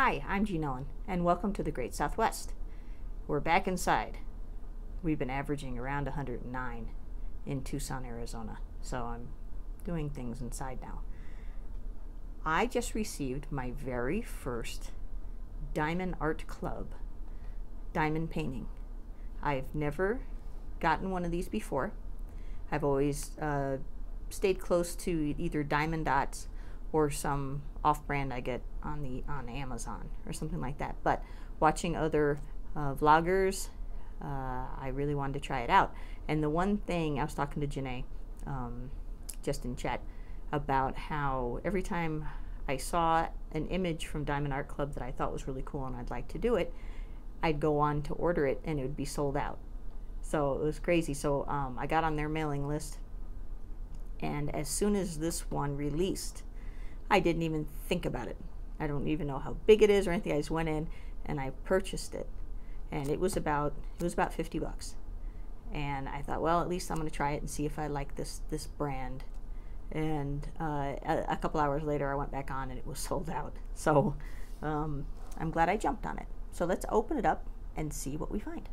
Hi, I'm Jeanne Ellen, and welcome to the Great Southwest. We're back inside. We've been averaging around 109 in Tucson, Arizona, so I'm doing things inside now. I just received my very first Diamond Art Club diamond painting. I've never gotten one of these before. I've always uh, stayed close to either Diamond Dotz or some off-brand I get on the on Amazon or something like that. But watching other uh, vloggers, uh, I really wanted to try it out. And the one thing I was talking to Janae um, just in chat about how every time I saw an image from Diamond Art Club that I thought was really cool and I'd like to do it, I'd go on to order it and it would be sold out. So it was crazy. So um, I got on their mailing list, and as soon as this one released, I didn't even think about it. I don't even know how big it is or anything. I just went in and I purchased it, and it was about it was about 50 bucks. And I thought, well, at least I'm going to try it and see if I like this this brand. And uh, a, a, couple hours later, I went back on and it was sold out. So um, I'm glad I jumped on it. So let's open it up and see what we find.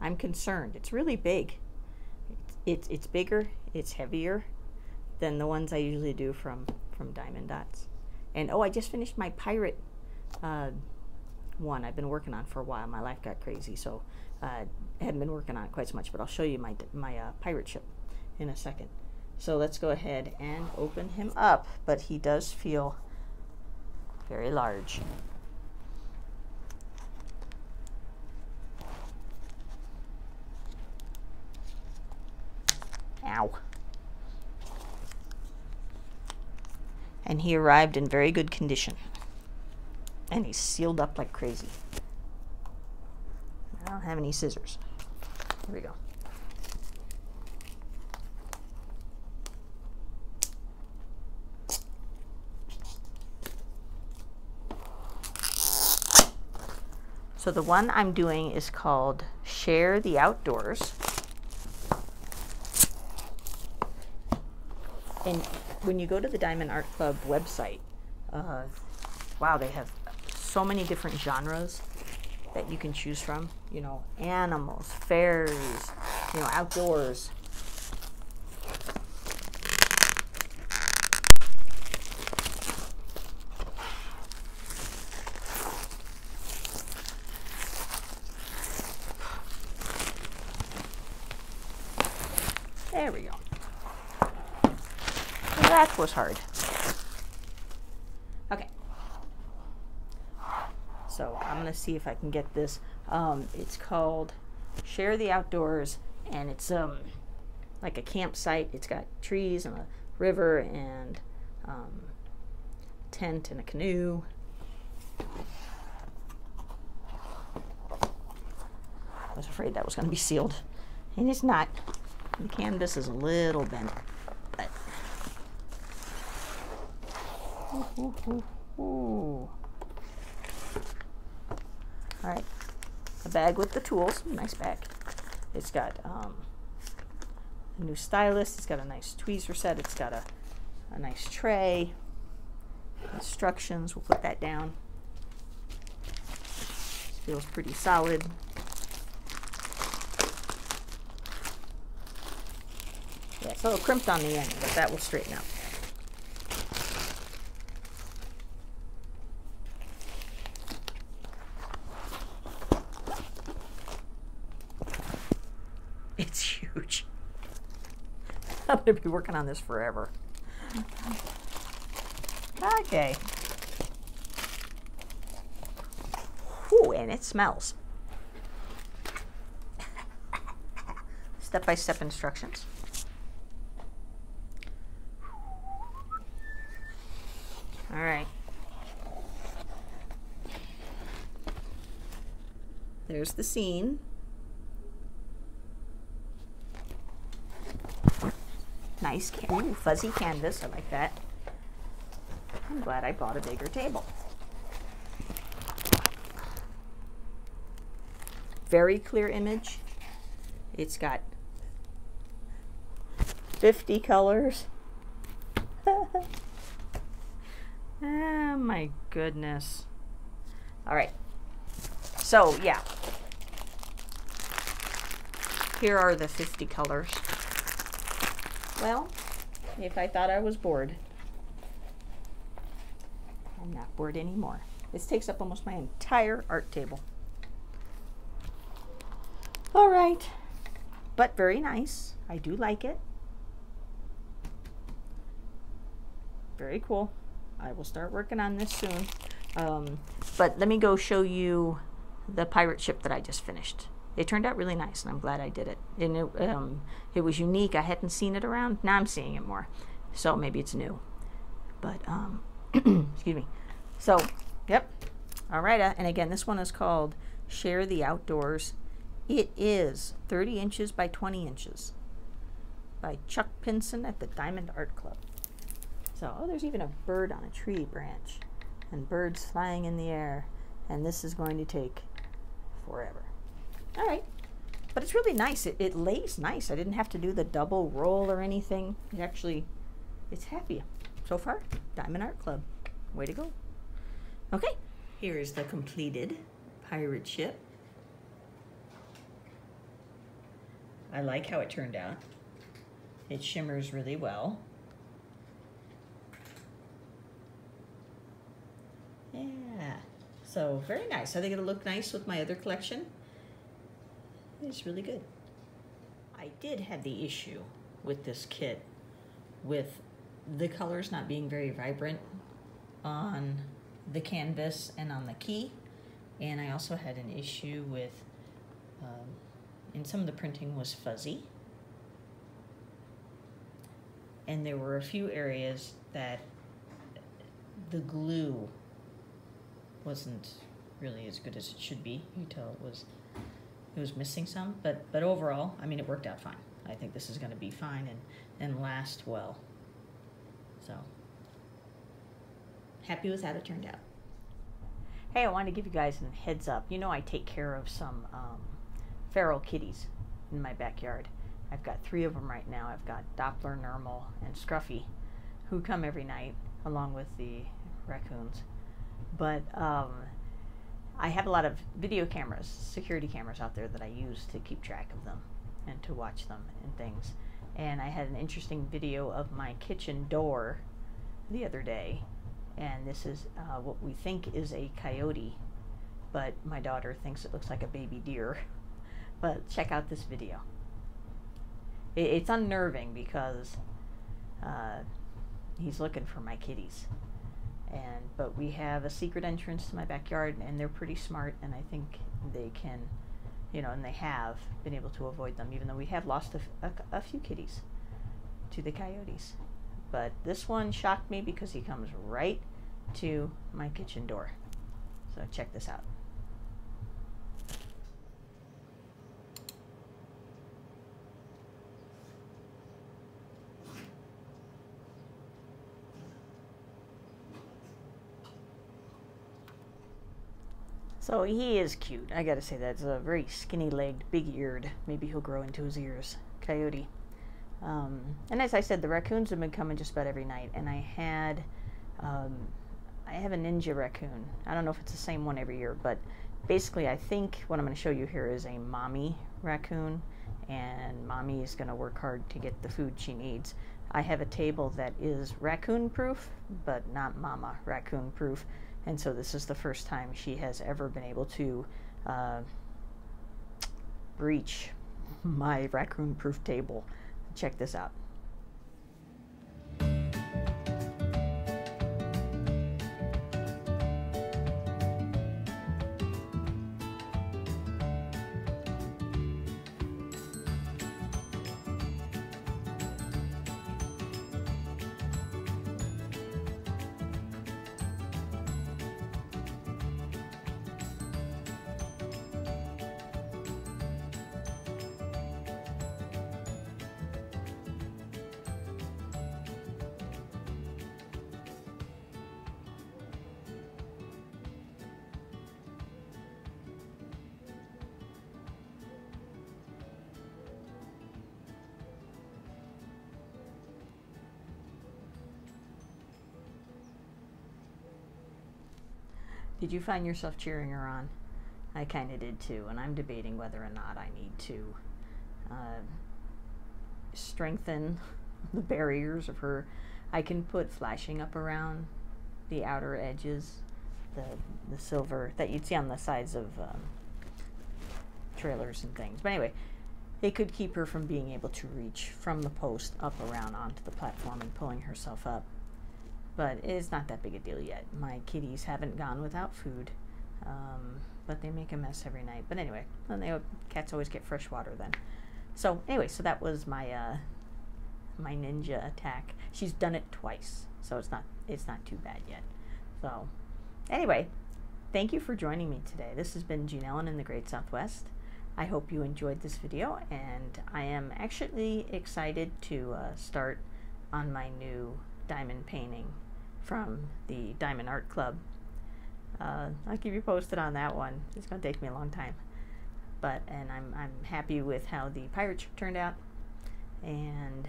I'm concerned. It's really big. It's, it's, it's bigger, it's heavier, than the ones I usually do from, from Diamond Dotz. And oh, I just finished my pirate uh, one I've been working on for a while. My life got crazy, so uh, I haven't been working on it quite so much, but I'll show you my, my uh, pirate ship in a second. So let's go ahead and open him up, but he does feel very large. Ow. And he arrived in very good condition. And he's sealed up like crazy. I don't have any scissors. Here we go. So the one I'm doing is called Share the Outdoors. And when you go to the Diamond Art Club website, uh, wow, they have so many different genres that you can choose from. You know, animals, fairies, you know, outdoors. There we go that was hard. Okay. So I'm going to see if I can get this. Um, it's called Share the Outdoors, and it's um, like a campsite. It's got trees and a river and um, tent and a canoe. I was afraid that was going to be sealed, and it's not. The canvas is a little bent. All right, a bag with the tools, nice bag. It's got um, a new stylus. It's got a nice tweezer set. It's got a, a nice tray. Instructions, we'll put that down. This Feels pretty solid. Yeah, it's a little crimped on the end, but that will straighten out. It's huge. I'm going to be working on this forever. Okay. Ooh, and it smells. Step-by-step -step instructions. All right. There's the scene. Nice, ooh, fuzzy canvas. I like that. I'm glad I bought a bigger table. Very clear image. It's got 50 colors. Oh my goodness. All right. So, yeah. Here are the 50 colors. Well, if I thought I was bored, I'm not bored anymore. This takes up almost my entire art table. All right, but very nice. I do like it. Very cool. I will start working on this soon. Um, but let me go show you the pirate ship that I just finished. It turned out really nice, and I'm glad I did it. And it, um, it was unique. I hadn't seen it around. Now I'm seeing it more. So maybe it's new. But, um, excuse me. So, yep. All right. Uh, and again, this one is called Share the Outdoors. It is 30 inches by 20 inches by Chuck Pinson at the Diamond Art Club. So, oh, there's even a bird on a tree branch and birds flying in the air. And this is going to take forever. All right. But it's really nice. It, it lays nice. I didn't have to do the double roll or anything. It actually, it's happy. So far, Diamond Art Club. Way to go. Okay. Here is the completed pirate ship. I like how it turned out. It shimmers really well. Yeah. So very nice. I think it'll look nice with my other collection. It's really good. I did have the issue with this kit with the colors not being very vibrant on the canvas and on the key. And I also had an issue with, um, and some of the printing was fuzzy. And there were a few areas that the glue wasn't really as good as it should be. You tell it was it was missing some, but but overall, I mean, it worked out fine. I think this is going to be fine and and last well. So happy with how it turned out. Hey, I want to give you guys a heads up. You know, I take care of some um, feral kitties in my backyard. I've got three of them right now. I've got Doppler, Normal, and Scruffy, who come every night along with the raccoons. But um, I have a lot of video cameras, security cameras out there that I use to keep track of them and to watch them and things. And I had an interesting video of my kitchen door the other day, and this is uh, what we think is a coyote, but my daughter thinks it looks like a baby deer. But check out this video. It, it's unnerving because uh, he's looking for my kitties and but we have a secret entrance to my backyard and they're pretty smart and i think they can you know and they have been able to avoid them even though we have lost a, few kitties to the coyotes. But this one shocked me because he comes right to my kitchen door. So check this out So he is cute. I gotta say that. It's a very skinny legged, big eared. Maybe he'll grow into his ears. Coyote. Um, and as I said, the raccoons have been coming just about every night. And I had, um, I have a ninja raccoon. I don't know if it's the same one every year, but basically, I think what I'm going to show you here is a mommy raccoon. And mommy is going to work hard to get the food she needs. I have a table that is raccoon proof, but not mama raccoon proof. And so this is the first time she has ever been able to uh, breach my raccoon proof table. Check this out. Did you find yourself cheering her on? I kind of did too, and I'm debating whether or not I need to uh, strengthen the barriers of her. I can put flashing up around the outer edges, the the silver that you'd see on the sides of um, trailers and things. But anyway, it could keep her from being able to reach from the post up around onto the platform and pulling herself up. But it's not that big a deal yet. My kitties haven't gone without food, um, but they make a mess every night. But anyway, and they cats always get fresh water then. So anyway, so that was my uh, my ninja attack. She's done it twice, so it's not it's not too bad yet. So anyway, thank you for joining me today. This has been Jeanne Ellen in the Great Southwest. I hope you enjoyed this video, and I am actually excited to uh, start on my new diamond painting from the Diamond Art Club. Uh, I'll keep you posted on that one. It's going to take me a long time, but and I'm I'm happy with how the pirate ship turned out, and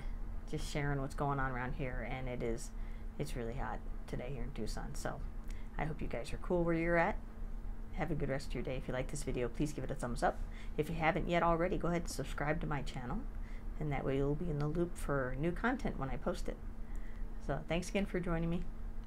just sharing what's going on around here. And it is, it's really hot today here in Tucson. So I hope you guys are cool where you're at. Have a good rest of your day. If you like this video, please give it a thumbs up. If you haven't yet already, go ahead and subscribe to my channel. And that way you'll be in the loop for new content when I post it. So thanks again for joining me.